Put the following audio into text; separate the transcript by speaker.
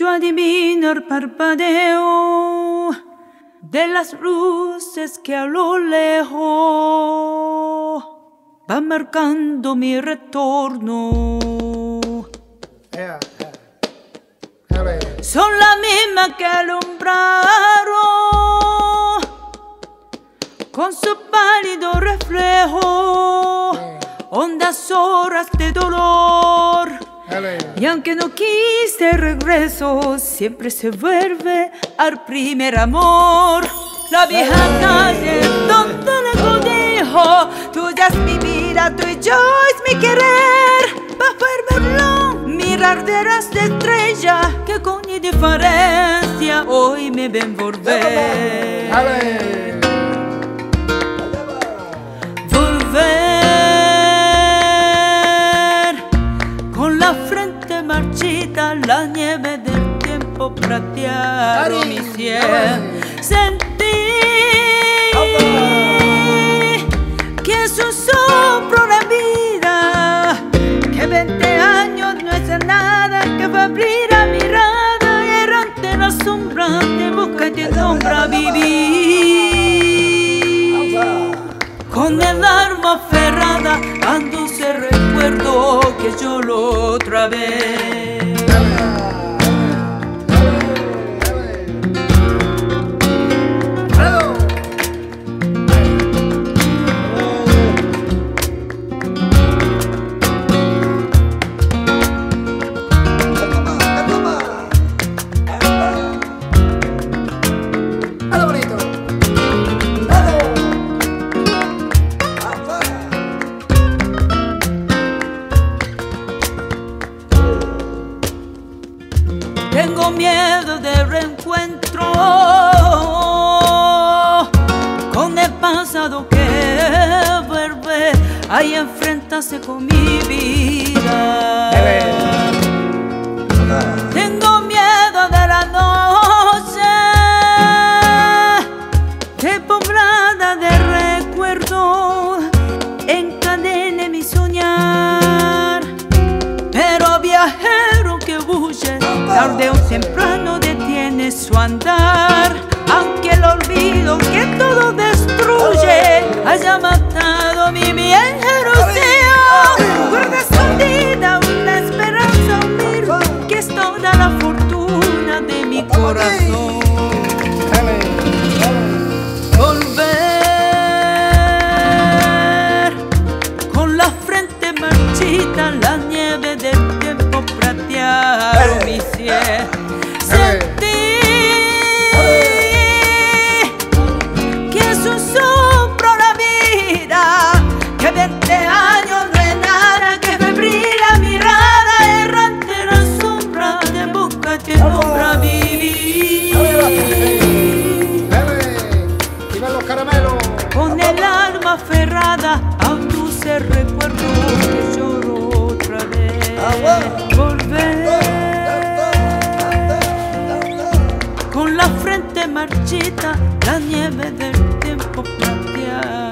Speaker 1: Yo adivino el parpadeo de las luces que a lo lejos van marcando mi retorno.
Speaker 2: Yeah, yeah.
Speaker 1: Son las mismas que alumbraron con su pálido reflejo aunque no quise regreso, siempre se vuelve al primer amor. La vieja calle donde le dijo, tuya es mi vida, tú y yo es mi querer. El verlón, mirar de las estrellas que con indiferencia hoy me ven volver tiempo plateado
Speaker 2: Ari,
Speaker 1: mi cielo. Sentí que es un soplo la vida, que 20 años no es nada, que va a abrir la mirada errante en la sombra, de busca de sombra vivir. Con el arma aferrada ando se recuerdo que yo lo otra vez. Tengo miedo de reencuentro con el pasado que vuelve ahí enfrentarse con mi vida. Tengo miedo de la noche, que poblada de recuerdos tarde o temprano detiene su andar. Aunque el olvido que todo destruye haya matado mi bien ilusión, guarda escondida una esperanza humilde que es toda la fortuna de mi corazón. Volver con la frente marchita, la Sentí que es un soplo la vida, que 20 años no es nada, que febril la mirada errante la sombra de busca de sombra vivir. Con el alma aferrada a un dulce recuerdo marchita, la nieve del tiempo platearon